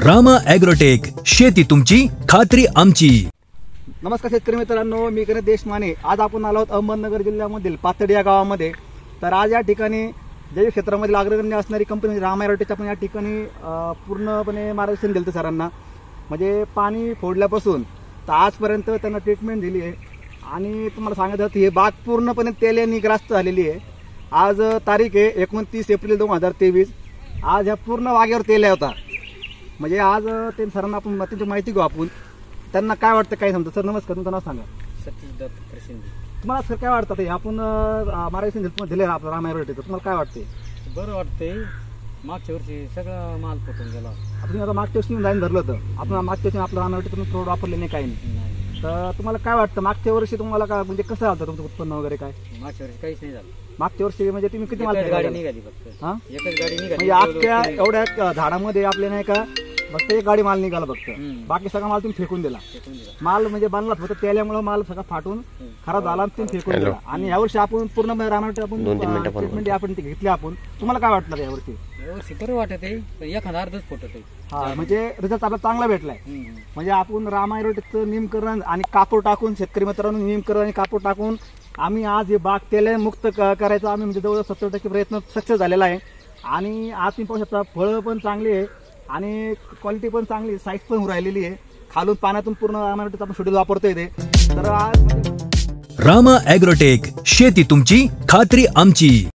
Rama agrotech शेती तुमची खात्री आमची. नमस्कार शेतकरी मित्रांनो मी गणेश देशमाने. आज आपण आलो आहोत अहमदनगर जिल्ह्यामधील पातडी या गावामध्ये. तर आज या ठिकाणी जैविक क्षेत्रामधील अग्रगण्य असणारी कंपनी रामा रामायरोटेच आपण या ठिकाणी पूर्णपणे मार्गदर्शन दिलं होतं सरांना. म्हणजे पाणी फोडल्यापासून तर आजपर्यंत त्यांना ट्रीटमेंट दिली आहे. आणि तुम्हाला सांगत होतं ही बाग पूर्णपणे तेल्याने ग्रास्त झालेली आहे. आज तारीख आहे एकोणतीस एप्रिल दोन हजार तेवीस. आज ह्या पूर्ण बागेवर तेल्या होता म्हणजे आज ते सरांना आपण त्यांची माहिती घेऊ आपण. त्यांना काय वाटतं काय समजा? सर नमस्कार तुमचं नाव सांगा. सतीश दत्त प्रसिंधी. तुम्हाला सर काय वाटतं ते आपण मार्गदर्शन दिलं दिले आपलं रामायण तुम्हाला काय वाटते बरं वाटतंय. मागच्या वर्षी सगळा माल फुटून गेला. तुम्ही आता मागच्या वर्षी जाईन धरलं होतं आपण मागच्या वर्षी आपलं रामायण तुम्ही थोडं वापरले नाही काही नाही. तर तुम्हाला काय वाटतं मागच्या वर्षी तुम्हाला काय म्हणजे कसं आलं तुमचं उत्पन्न वगैरे काय? मागच्या वर्षी काहीच नाही झालं. मागच्या वर्षी म्हणजे तुम्ही किती माल गाडी? निघाली फक्त. एकच गाडी म्हणजे निघाली अख्ख्या एवढ्या झाडामध्ये आपले नाही का फक्त एक गाडी माल निघाला फक्त. बाकी सगळा माल तुम्ही फेकून दिला. माल म्हणजे बांधला फक्त त्याल्यामुळे माल सगळा फाटून. खराब झाला आणि तुम्ही फेकून दिला. आणि यावर्षी आपण पूर्ण रामायण आपण ट्रीटमेंट आपण ती घेतली आपण. तुम्हाला काय वाटलं यावर्षी? यावर्षी बरं वाटत आहे पण एखादा अर्धच फुटत आहे. हा म्हणजे रिझल्ट आपला चांगला भेटलाय. म्हणजे आपण रामायरोटेचं निमकरण आणि कापूर टाकून शेतकरी मित्रांनो निमकरण आणि कापूर टाकून आम्ही आज हे बाग तेल मुक्त करायचा. आम्ही म्हणजे जवळ सत्तर टक्के प्रयत्न सक्सेस झालेला आहे. आणि आज तुम्ही पाहू शकता फळं पण चांगली आहे. आणि क्वालिटी पण चांगली साईज पण राहिलेली आहे. खालून पाण्यातून पूर्ण रामायरोटेचं आपण शेड्यूल वापरतोय ते. तर आज रामा ॲग्रोटेक शेती तुमची खात्री आमची.